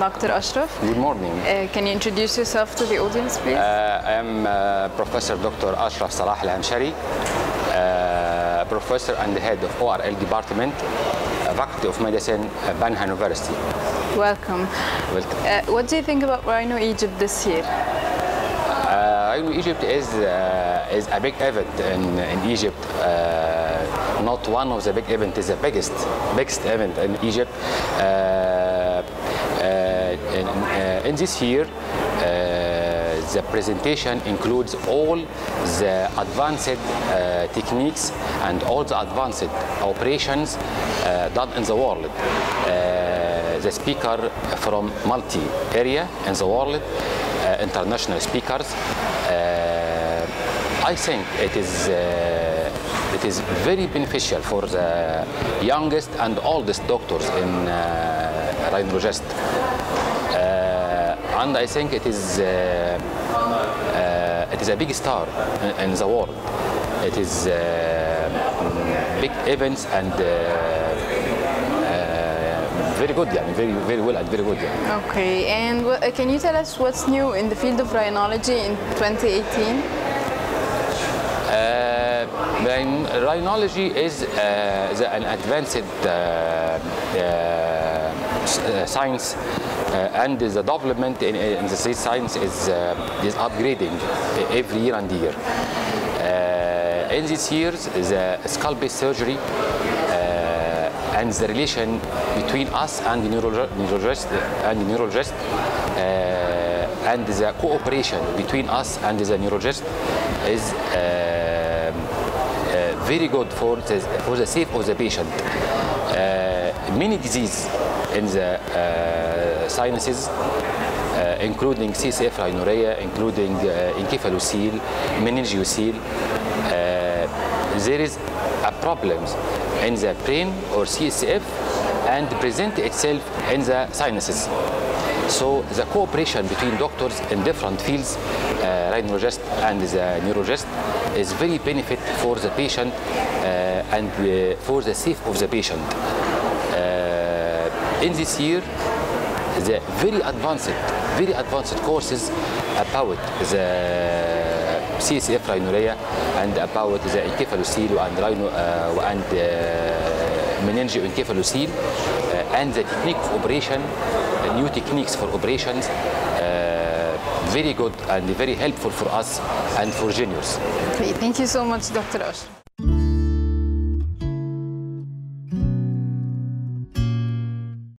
Dr. Ashraf. Good morning. Uh, can you introduce yourself to the audience, please? Uh, I am uh, Professor Dr. Ashraf Salah Elhamshary, uh, Professor and head of ORL Department, uh, Faculty of Medicine, Benha University. Welcome. Welcome. Uh, what do you think about Rhino Egypt this year? Rhino Egypt is, is a big event in, in Egypt. Not one of the big events, is the biggest, biggest event in Egypt. Uh, in this year, uh, the presentation includes all the advanced uh, techniques and all the advanced operations uh, done in the world. Uh, the speaker from multi area in the world, uh, international speakers. Uh, I think it is it is very beneficial for the youngest and oldest doctors in uh, rhinologist. And I think it is uh, uh, it is a big star in, in the world. It is uh, mm, big events and uh, uh, very good, yeah, very very well and very good. Yeah. Okay, and can you tell us what's new in the field of rhinology in 2018? Uh, rhinology is uh, the, an advanced uh, science and the development in, in the science is, uh, is upgrading every year and year. Uh, in these years, the skull-base surgery uh, and the relation between us and the neurolog- neurologist and the neurologist uh, and the cooperation between us and the neurologist is um, uh, very good for the, for the safe of the patient. Uh, many diseases in the uh, sinuses, uh, including CSF rhinorrhea, including uh, encephalocele, uh, there is a problem in the brain or CSF and present itself in the sinuses. So the cooperation between doctors in different fields, uh, rhinologist and the neurologist, is very benefit for the patient uh, and uh, for the safe of the patient. Uh, in this year, the very advanced, very advanced courses about the CSF rhinorrhea and about the encephalocele and rhino uh, and uh, meningoencephalocele uh, and the technique of operation, uh, new techniques for operations, uh, very good and very helpful for us and for juniors. Thank you so much, Dr. Ashraf.